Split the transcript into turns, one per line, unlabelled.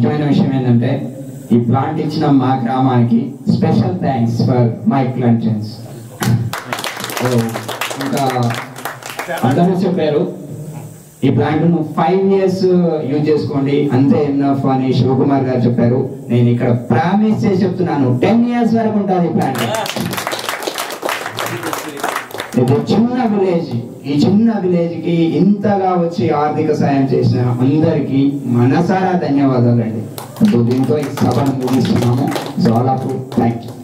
ముఖ్యమైన విషయం ఏంటంటే ఈ ప్లాంట్ ఇచ్చిన మా గ్రామానికి. స్పెషల్ థ్యాంక్స్ ఫర్ మై ప్లాంటెన్స్ ఇంకా అందరూ చెప్పారు. ఈ ప్లాంట్ను ఫైవ్ ఇయర్స్ యూజ్ చేసుకోండి. అంతే ఎన్నఫ్ అని శివకుమార్ గారు చెప్పారు. నేను ఇక్కడ ప్రామిస్ చేసి చెప్తున్నాను. టెన్ ఇయర్స్ వరకు ఉంటుంది ఈ ప్లాంట్ ఇది చిన్న విలేజ్. ఈ చిన్న విలేజ్కి ఇంతగా వచ్చి ఆర్థిక సాయం చేసిన అందరికి మనసారా ధన్యవాదాలు అండి దీంతో ఈ సభను ముగిస్తున్నాము. So all of thank you